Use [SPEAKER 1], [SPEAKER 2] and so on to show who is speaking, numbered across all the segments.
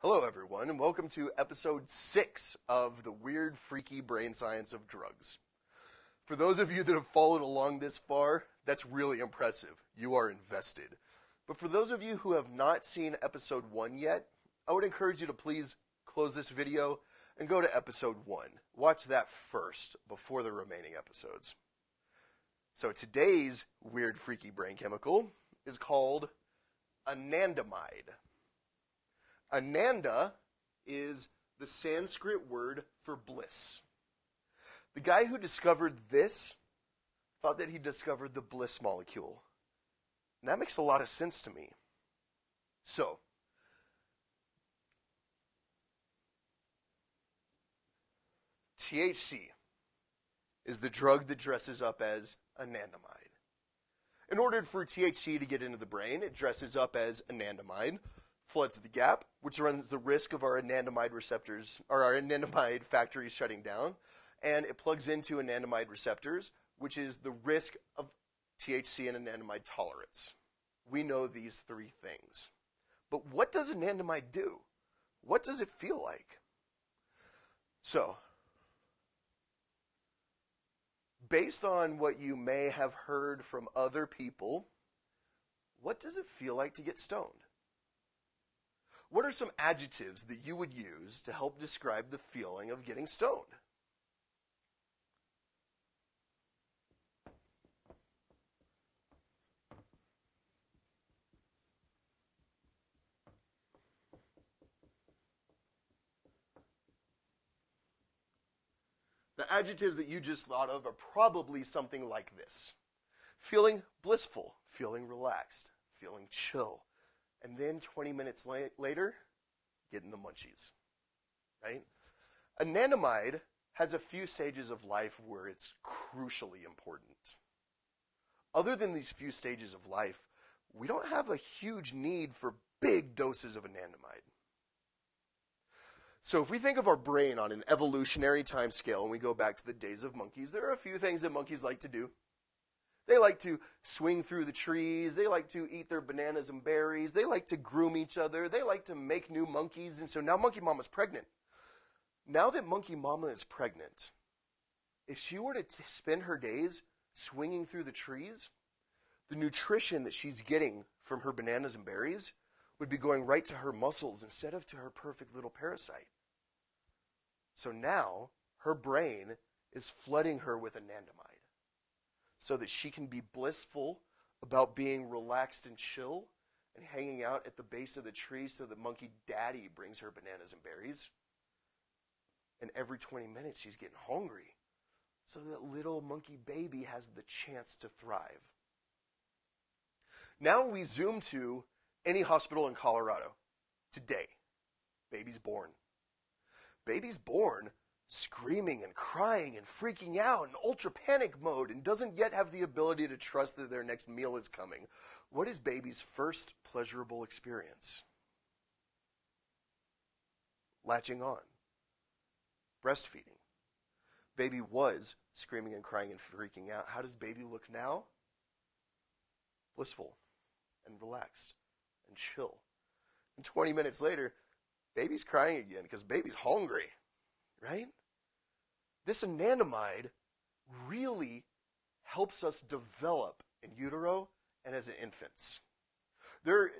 [SPEAKER 1] Hello, everyone, and welcome to episode six of the weird, freaky brain science of drugs. For those of you that have followed along this far, that's really impressive. You are invested. But for those of you who have not seen episode one yet, I would encourage you to please close this video and go to episode one. Watch that first before the remaining episodes. So today's weird, freaky brain chemical is called anandamide. Ananda is the Sanskrit word for bliss. The guy who discovered this thought that he discovered the bliss molecule. And that makes a lot of sense to me. So, THC is the drug that dresses up as anandamide. In order for THC to get into the brain, it dresses up as anandamide, floods the gap, which runs the risk of our anandamide receptors or our anandamide factories shutting down, and it plugs into anandamide receptors, which is the risk of THC and anandamide tolerance. We know these three things. But what does anandamide do? What does it feel like? So, based on what you may have heard from other people, what does it feel like to get stoned? What are some adjectives that you would use to help describe the feeling of getting stoned? The adjectives that you just thought of are probably something like this feeling blissful, feeling relaxed, feeling chill. And then 20 minutes la- later, getting the munchies. Right? Anandamide has a few stages of life where it's crucially important. Other than these few stages of life, we don't have a huge need for big doses of anandamide. So if we think of our brain on an evolutionary time scale and we go back to the days of monkeys, there are a few things that monkeys like to do. They like to swing through the trees. They like to eat their bananas and berries. They like to groom each other. They like to make new monkeys. And so now Monkey Mama's pregnant. Now that Monkey Mama is pregnant, if she were to t- spend her days swinging through the trees, the nutrition that she's getting from her bananas and berries would be going right to her muscles instead of to her perfect little parasite. So now her brain is flooding her with anandamide so that she can be blissful about being relaxed and chill and hanging out at the base of the tree so that monkey daddy brings her bananas and berries. And every 20 minutes she's getting hungry so that little monkey baby has the chance to thrive. Now we zoom to any hospital in Colorado today. Baby's born. Baby's born screaming and crying and freaking out in ultra panic mode and doesn't yet have the ability to trust that their next meal is coming. What is baby's first pleasurable experience? Latching on. Breastfeeding. Baby was screaming and crying and freaking out. How does baby look now? Blissful and relaxed and chill. And 20 minutes later, baby's crying again because baby's hungry, right? This anandamide really helps us develop in utero and as infants. There,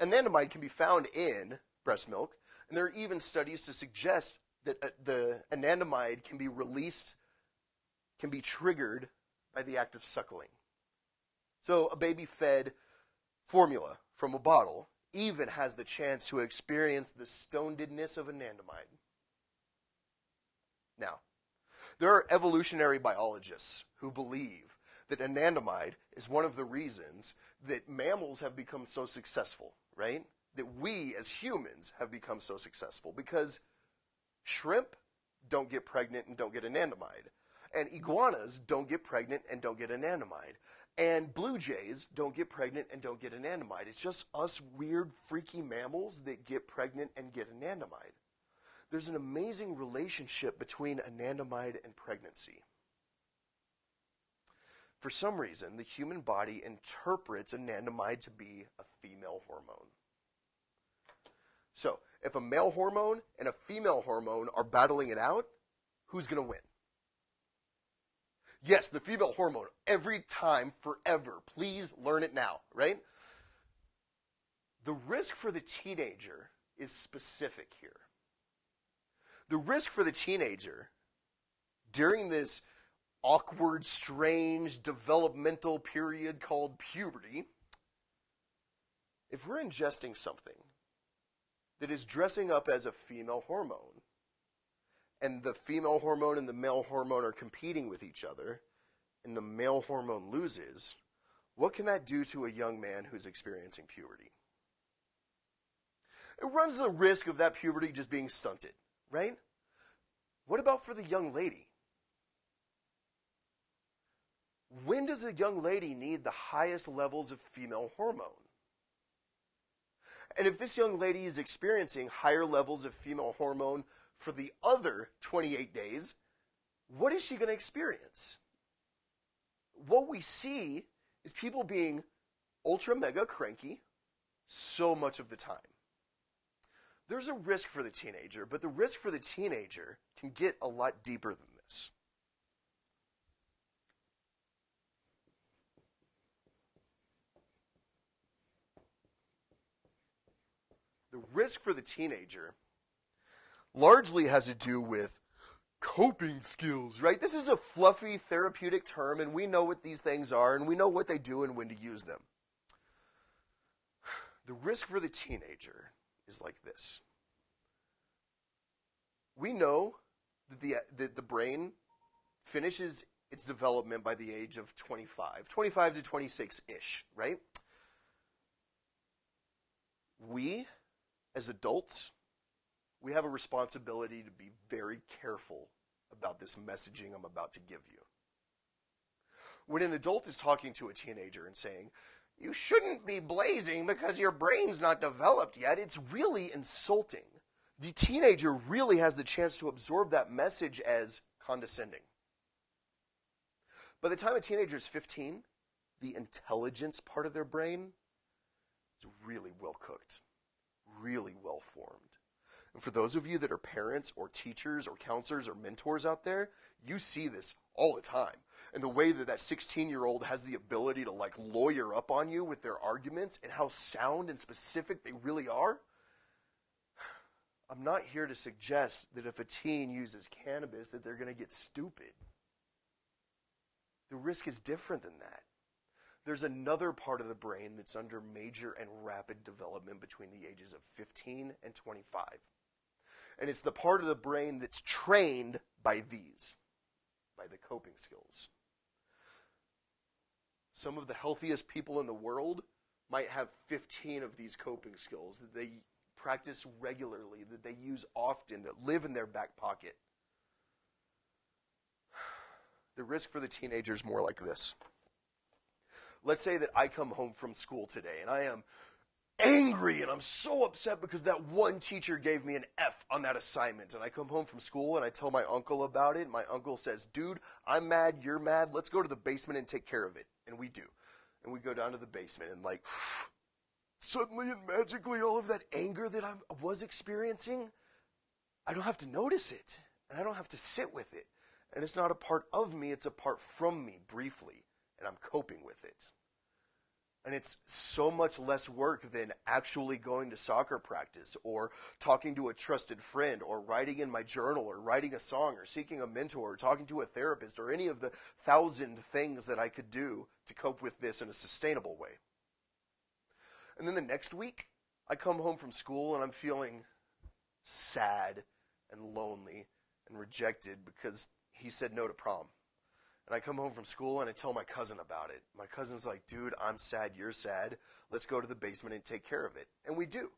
[SPEAKER 1] anandamide can be found in breast milk, and there are even studies to suggest that uh, the anandamide can be released, can be triggered by the act of suckling. So a baby fed formula from a bottle even has the chance to experience the stonedness of anandamide. Now, there are evolutionary biologists who believe that anandamide is one of the reasons that mammals have become so successful, right? That we as humans have become so successful because shrimp don't get pregnant and don't get anandamide. And iguanas don't get pregnant and don't get anandamide. And blue jays don't get pregnant and don't get anandamide. It's just us weird, freaky mammals that get pregnant and get anandamide. There's an amazing relationship between anandamide and pregnancy. For some reason, the human body interprets anandamide to be a female hormone. So, if a male hormone and a female hormone are battling it out, who's going to win? Yes, the female hormone every time, forever. Please learn it now, right? The risk for the teenager is specific here. The risk for the teenager during this awkward, strange developmental period called puberty, if we're ingesting something that is dressing up as a female hormone, and the female hormone and the male hormone are competing with each other, and the male hormone loses, what can that do to a young man who's experiencing puberty? It runs the risk of that puberty just being stunted, right? What about for the young lady? When does a young lady need the highest levels of female hormone? And if this young lady is experiencing higher levels of female hormone for the other 28 days, what is she going to experience? What we see is people being ultra mega cranky so much of the time. There's a risk for the teenager, but the risk for the teenager can get a lot deeper than this. The risk for the teenager largely has to do with coping skills, right? This is a fluffy therapeutic term, and we know what these things are, and we know what they do and when to use them. The risk for the teenager is like this. We know that the, that the brain finishes its development by the age of 25, 25 to 26 ish, right? We as adults, we have a responsibility to be very careful about this messaging I'm about to give you. When an adult is talking to a teenager and saying, you shouldn't be blazing because your brain's not developed yet, it's really insulting. The teenager really has the chance to absorb that message as condescending. By the time a teenager is 15, the intelligence part of their brain is really well cooked really well formed. And for those of you that are parents or teachers or counselors or mentors out there, you see this all the time. And the way that that 16 year old has the ability to like lawyer up on you with their arguments and how sound and specific they really are. I'm not here to suggest that if a teen uses cannabis that they're going to get stupid. The risk is different than that there's another part of the brain that's under major and rapid development between the ages of 15 and 25. And it's the part of the brain that's trained by these, by the coping skills. Some of the healthiest people in the world might have 15 of these coping skills that they practice regularly, that they use often, that live in their back pocket. The risk for the teenager is more like this let's say that I come home from school today and I am angry and I'm so upset because that one teacher gave me an F on that assignment. And I come home from school and I tell my uncle about it. My uncle says, Dude, I'm mad, you're mad. Let's go to the basement and take care of it. And we do. And we go down to the basement and, like, suddenly and magically, all of that anger that I was experiencing, I don't have to notice it. And I don't have to sit with it. And it's not a part of me, it's a part from me briefly. And I'm coping with it. And it's so much less work than actually going to soccer practice or talking to a trusted friend or writing in my journal or writing a song or seeking a mentor or talking to a therapist or any of the thousand things that I could do to cope with this in a sustainable way. And then the next week, I come home from school and I'm feeling sad and lonely and rejected because he said no to prom. And I come home from school and I tell my cousin about it. My cousin's like, dude, I'm sad, you're sad. Let's go to the basement and take care of it. And we do.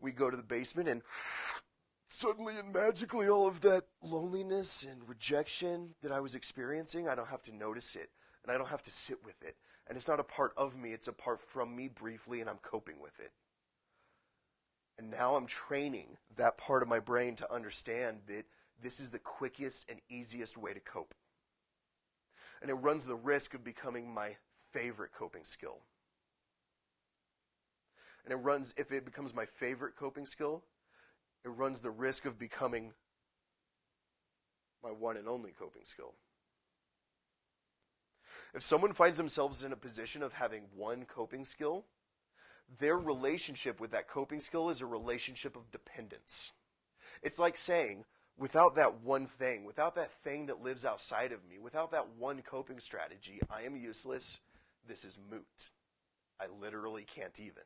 [SPEAKER 1] We go to the basement and suddenly and magically all of that loneliness and rejection that I was experiencing, I don't have to notice it. And I don't have to sit with it. And it's not a part of me, it's a part from me briefly, and I'm coping with it. And now I'm training that part of my brain to understand that this is the quickest and easiest way to cope and it runs the risk of becoming my favorite coping skill. And it runs, if it becomes my favorite coping skill, it runs the risk of becoming my one and only coping skill. If someone finds themselves in a position of having one coping skill, their relationship with that coping skill is a relationship of dependence. It's like saying, without that one thing, without that thing that lives outside of me, without that one coping strategy, I am useless. This is moot. I literally can't even.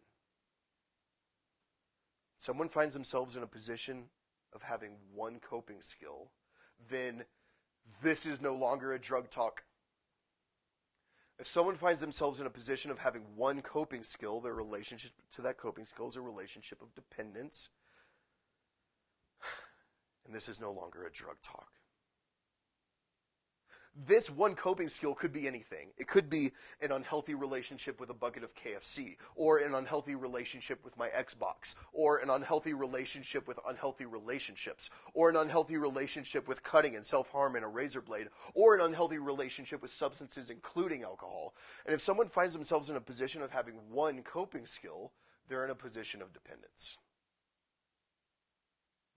[SPEAKER 1] Someone finds themselves in a position of having one coping skill, then this is no longer a drug talk. If someone finds themselves in a position of having one coping skill, their relationship to that coping skill is a relationship of dependence. And this is no longer a drug talk this one coping skill could be anything. It could be an unhealthy relationship with a bucket of KFC, or an unhealthy relationship with my Xbox, or an unhealthy relationship with unhealthy relationships, or an unhealthy relationship with cutting and self harm in a razor blade, or an unhealthy relationship with substances, including alcohol. And if someone finds themselves in a position of having one coping skill, they're in a position of dependence.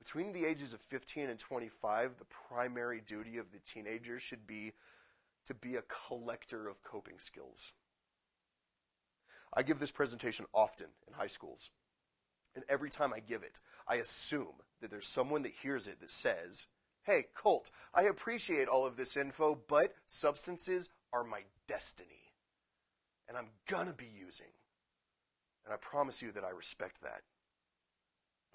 [SPEAKER 1] Between the ages of 15 and 25, the primary duty of the teenager should be to be a collector of coping skills. I give this presentation often in high schools. And every time I give it, I assume that there's someone that hears it that says, Hey, Colt, I appreciate all of this info, but substances are my destiny. And I'm to be using. And I promise you that I respect that.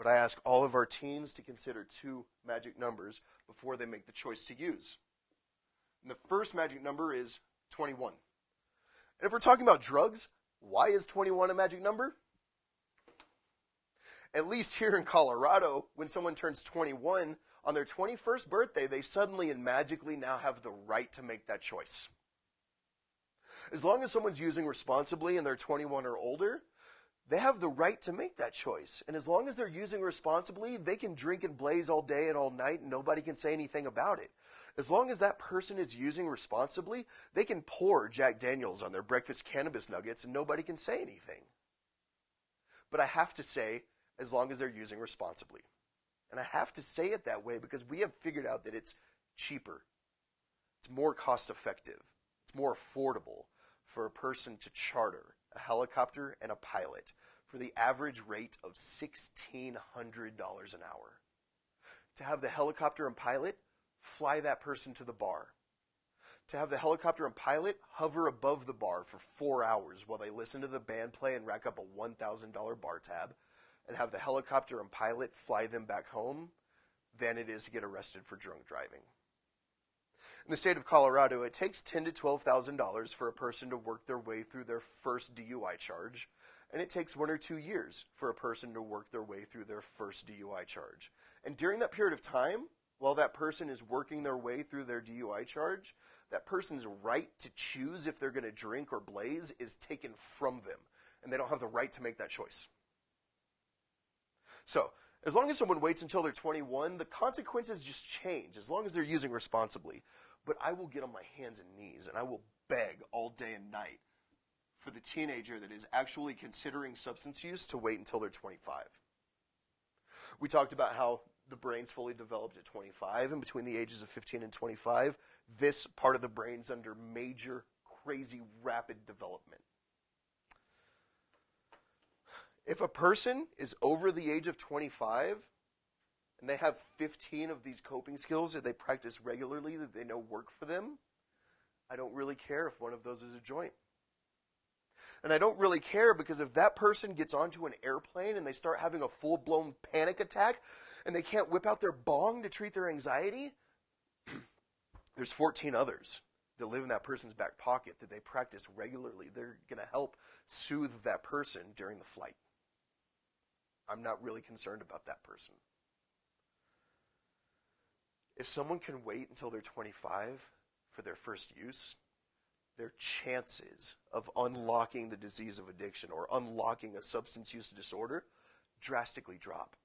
[SPEAKER 1] But I ask all of our teens to consider two magic numbers before they make the choice to use. And the first magic number is 21. And if we're talking about drugs, why is 21 a magic number? At least here in Colorado, when someone turns 21, on their 21st birthday, they suddenly and magically now have the right to make that choice. As long as someone's using responsibly and they're 21 or older, they have the right to make that choice. And as long as they're using responsibly, they can drink and blaze all day and all night and nobody can say anything about it. As long as that person is using responsibly, they can pour Jack Daniels on their breakfast cannabis nuggets and nobody can say anything. But I have to say, as long as they're using responsibly. And I have to say it that way because we have figured out that it's cheaper, it's more cost effective, it's more affordable for a person to charter a helicopter, and a pilot for the average rate of $1,600 an hour. To have the helicopter and pilot fly that person to the bar. To have the helicopter and pilot hover above the bar for four hours while they listen to the band play and rack up a $1,000 bar tab, and have the helicopter and pilot fly them back home than it is to get arrested for drunk driving. In the state of Colorado, it takes ten to twelve thousand dollars for a person to work their way through their first DUI charge, and it takes one or two years for a person to work their way through their first DUI charge. And during that period of time, while that person is working their way through their DUI charge, that person's right to choose if they're going to drink or blaze is taken from them, and they don't have the right to make that choice. So, as long as someone waits until they're 21, the consequences just change, as long as they're using responsibly but I will get on my hands and knees and I will beg all day and night for the teenager that is actually considering substance use to wait until they're 25. We talked about how the brain's fully developed at 25, and between the ages of 15 and 25, this part of the brain's under major, crazy, rapid development. If a person is over the age of 25, and they have 15 of these coping skills that they practice regularly that they know work for them, I don't really care if one of those is a joint. And I don't really care because if that person gets onto an airplane and they start having a full blown panic attack and they can't whip out their bong to treat their anxiety, there's 14 others that live in that person's back pocket that they practice regularly. They're going to help soothe that person during the flight. I'm not really concerned about that person. If someone can wait until they're 25 for their first use, their chances of unlocking the disease of addiction or unlocking a substance use disorder drastically drop.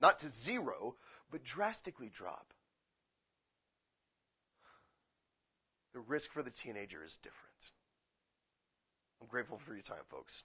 [SPEAKER 1] Not to zero, but drastically drop. The risk for the teenager is different. I'm grateful for your time, folks.